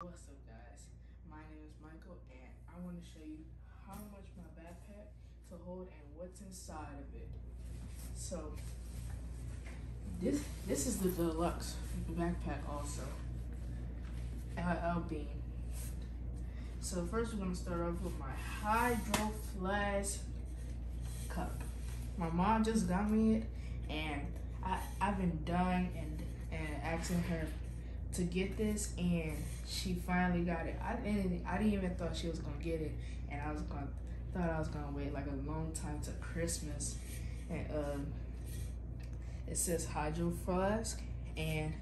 What's up guys? My name is Michael and I want to show you how much my backpack to hold and what's inside of it. So this this is the deluxe backpack also. LL Bean. So first we're gonna start off with my Hydro Flask cup. My mom just got me it and I, I've been dying and, and asking her to get this and she finally got it. I didn't I didn't even thought she was gonna get it and I was gonna thought I was gonna wait like a long time to Christmas and um it says hydro flask and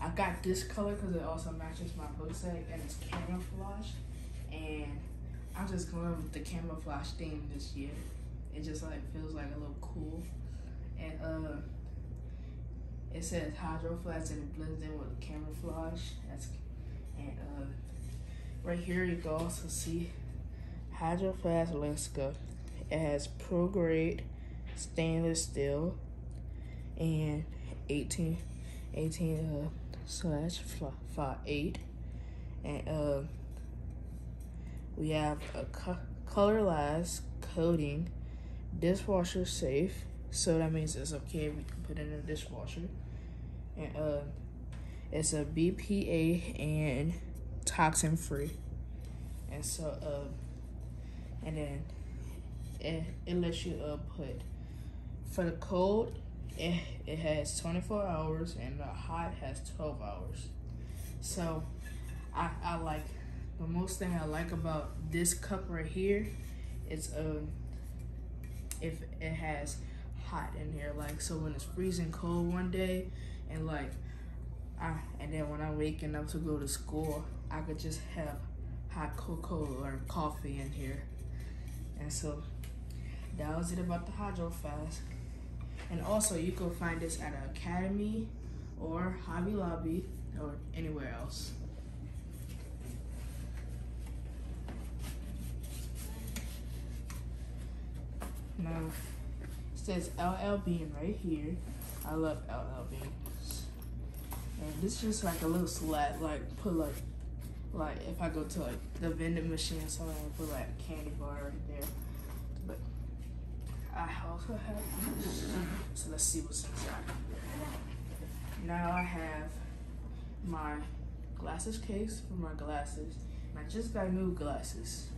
I got this color because it also matches my book set and it's camouflage and I'm just going with the camouflage theme this year. It just like feels like a little cool and uh it says hydro flask and it blends in with camouflage. That's and uh, right here you can also see hydro flask Lenska. It has pro grade stainless steel and 18 18 uh, slash five eight and uh we have a co colorless coating dishwasher safe so that means it's okay we can put it in the dishwasher and uh, it's a BPA and toxin free. And so, uh, and then it, it lets you uh, put, for the cold, it, it has 24 hours and the hot has 12 hours. So I, I like, the most thing I like about this cup right here is um, if it has hot in here. Like, so when it's freezing cold one day, and like I and then when I'm waking up to go to school, I could just have hot cocoa or coffee in here. And so that was it about the Hydro Flask. And also you can find this at an Academy or Hobby Lobby or anywhere else. Now, it says LL Bean right here. I love LL Bean. And this is just like a little slat, like put like, like if I go to like the vending machine, or something, I put like a candy bar right there. But I also have this. So let's see what's inside. Now I have my glasses case for my glasses. And I just got new glasses.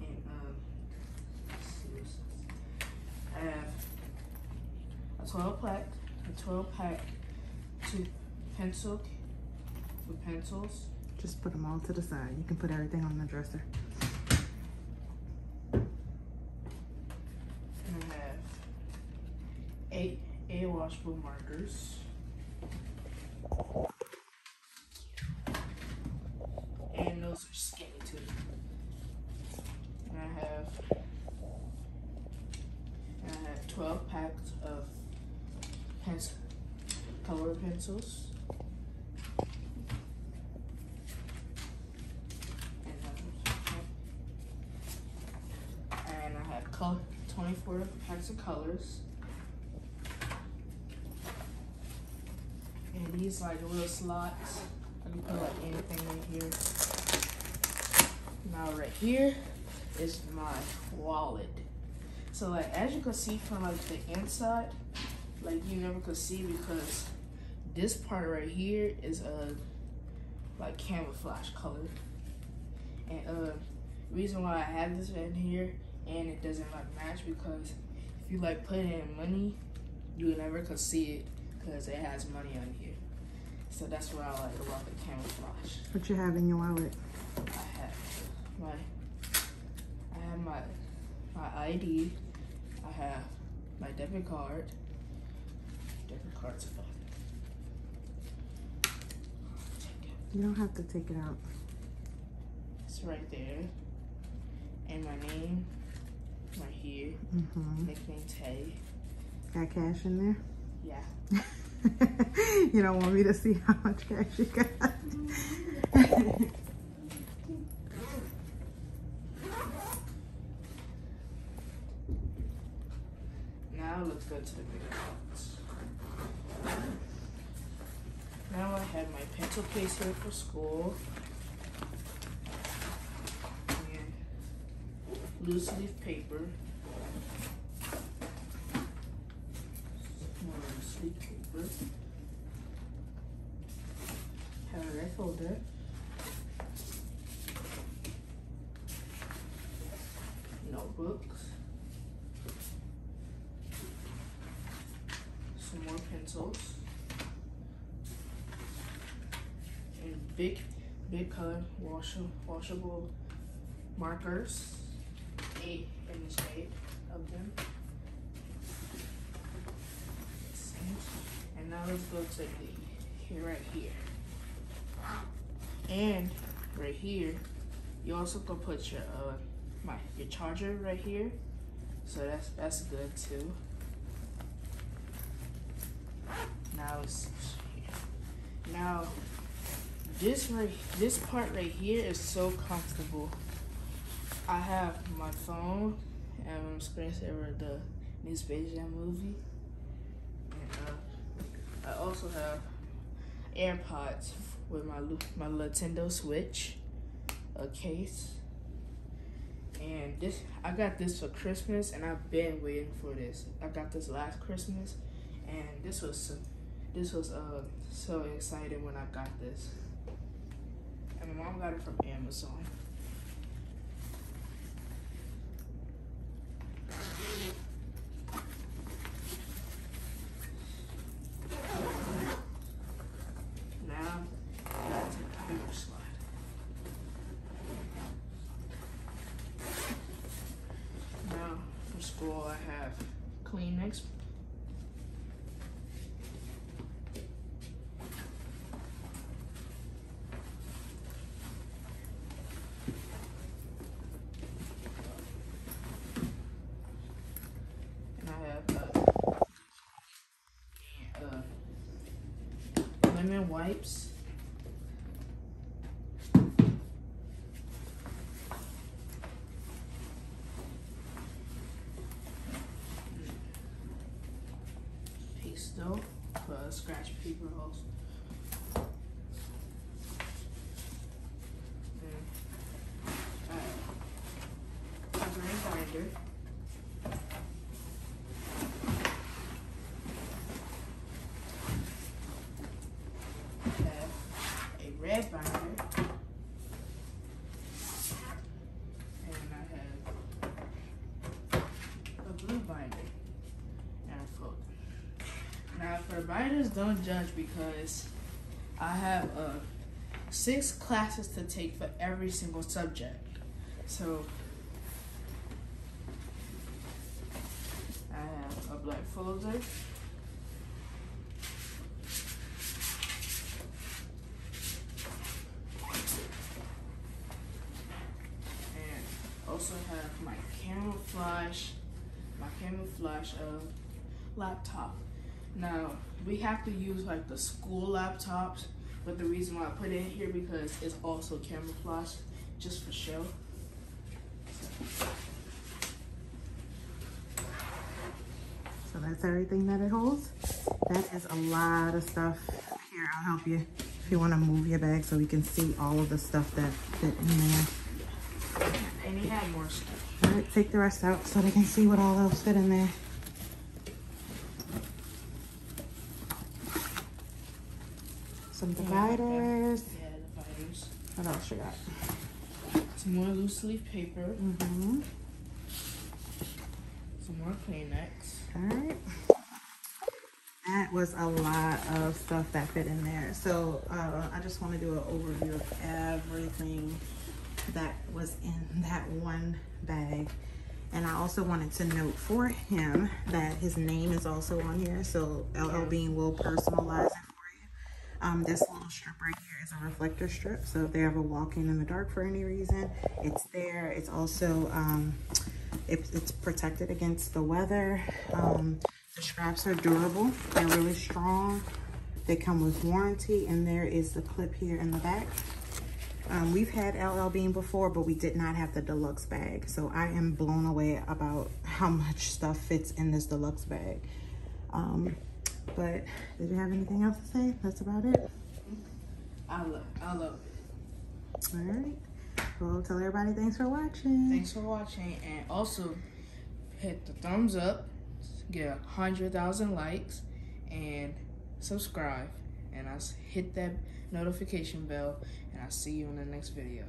And um, I have a 12 pack, a 12 pack, two pencil for pencils. Just put them all to the side. You can put everything on the dresser. And I have eight A washable markers. And those are skinny too. And I have and I have 12 packs of pencil color pencils. And I have color, 24 packs of colors. And these like little slots. I can put like anything in here. Now right here is my wallet. So like as you can see from like the inside, like you never could see because this part right here is a like camouflage color. And uh reason why I have this in here and it doesn't like match because if you like put in money, you never could see it because it has money on here. So that's what I like about the camouflage. What you have in your wallet? I have my I have my my ID. I have my debit card. Debit card's about You don't have to take it out. It's right there. And my name, right here. Mm-hmm. Nickname Tay. Got cash in there? Yeah. you don't want me to see how much cash you got. now let's go to the bigger box. Now I have my pencil case here for school. Loose leaf paper. More loose leaf paper. Red folder. Notebooks. Some more pencils. And big, big color washable, washable markers, eight in the of them. And now let's go to the here right here. And right here, you also can put your uh my your charger right here. So that's that's good too. Now it's now this right this part right here is so comfortable. I have my phone and I'm screensaver the new Space Jam movie. And uh, I also have AirPods with my my Nintendo Switch, a case, and this I got this for Christmas, and I've been waiting for this. I got this last Christmas, and this was this was uh so exciting when I got this. And my mom got it from Amazon. school, I have I have uh, uh, lemon wipes. Though for scratch paper. Have a red binder. And I have a blue binder. Binders, don't judge because I have uh, six classes to take for every single subject. So, I have a black folder. And also have my camouflage, my camouflage uh, laptop. Now, we have to use like the school laptops, but the reason why I put it in here because it's also camouflage, just for show. So that's everything that it holds. That is a lot of stuff. Here, I'll help you if you want to move your bag so we can see all of the stuff that fit in there. And he had more stuff. All right, take the rest out so they can see what all else fit in there. Some dividers. Yeah, dividers. What else you got? Some more loose leaf paper. Mm-hmm. Some more Kleenex. All right. That was a lot of stuff that fit in there. So uh, I just want to do an overview of everything that was in that one bag. And I also wanted to note for him that his name is also on here. So LL Bean will personalize um, this little strip right here is a reflector strip. So if they ever walk in in the dark for any reason, it's there. It's also, um, it, it's protected against the weather. Um, the straps are durable. They're really strong. They come with warranty and there is the clip here in the back. Um, we've had LL Bean before, but we did not have the deluxe bag. So I am blown away about how much stuff fits in this deluxe bag. But did you have anything else to say? That's about it. I love, I love it. All right. Well, tell everybody thanks for watching. Thanks for watching, and also hit the thumbs up, get a hundred thousand likes, and subscribe. And I hit that notification bell, and I'll see you in the next video.